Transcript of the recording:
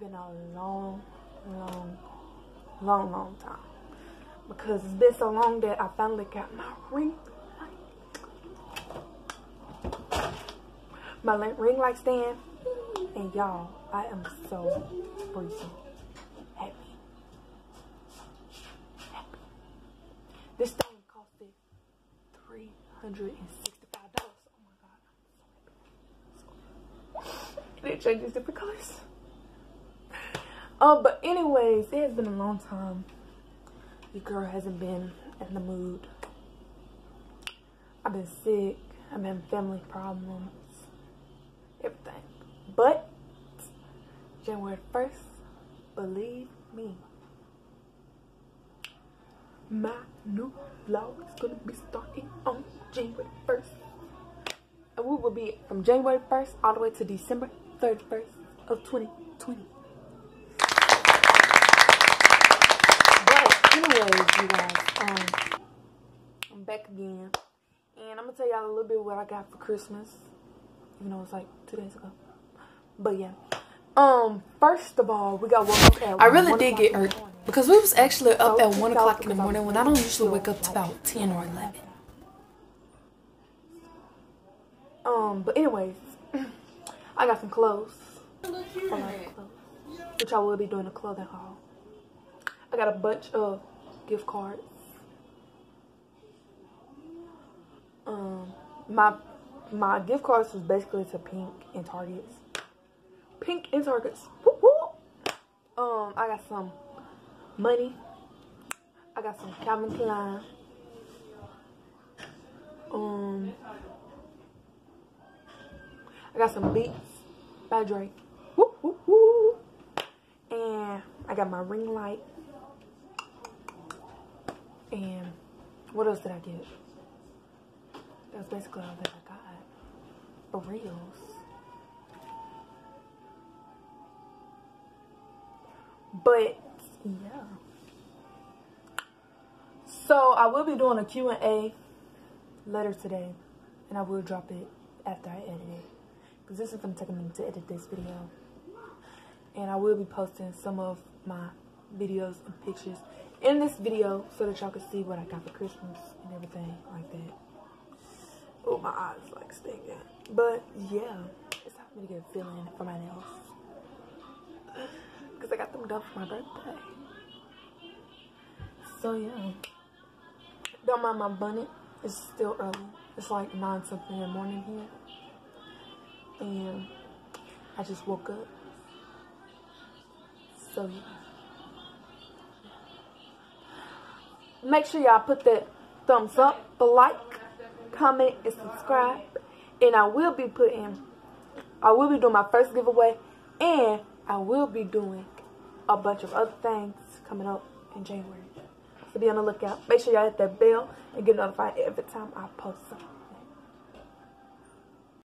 another video. It has been a long, long, long, long time. Because it's been so long that I finally got my ring light. My ring light stand. And y'all, I am so freaking happy. Happy. This thing costed $365. Oh my god, they changed it changes different colors. Um, but anyways, it has been a long time. Your girl hasn't been in the mood. I've been sick. I've been family problems. Everything. But January 1st, believe me, my new vlog is gonna be starting on January 1st. And we will be from January 1st all the way to December 31st of 2020. But anyways, you guys, um, I'm back again. And I'm going to tell y'all a little bit what I got for Christmas. Even though it's like two days ago. But yeah. Um, first of all, we got woke up I really did get hurt. Because we was actually up so, at 1 o'clock in the morning when I don't usually wake up to about 10 or 11. Um, but anyways, I got some clothes. Which I will be doing a clothing haul. I got a bunch of gift cards. Um, my my gift cards was basically to Pink and Targets. Pink and Targets. Um, I got some money. I got some Calvin Klein. Um, I got some Beats by Drake. And I got my ring light. And what else did I get? That's basically all that I got. For reals. But, yeah. So, I will be doing a Q&A letter today. And I will drop it after I edit it because this is going to take a minute to edit this video. And I will be posting some of my videos and pictures in this video so that y'all can see what I got for Christmas and everything like that. My eyes like stinging. But yeah, it's time for me to get a feeling for my nails. Because I got them done for my birthday. So yeah. Don't mind my bunny. It's still early. It's like 9 something in the morning here and I just woke up. So yeah. Make sure y'all put that thumbs up, the like, comment, and subscribe. And I will be putting, I will be doing my first giveaway, and I will be doing a bunch of other things coming up in January. So be on the lookout. Make sure y'all hit that bell and get notified every time I post something.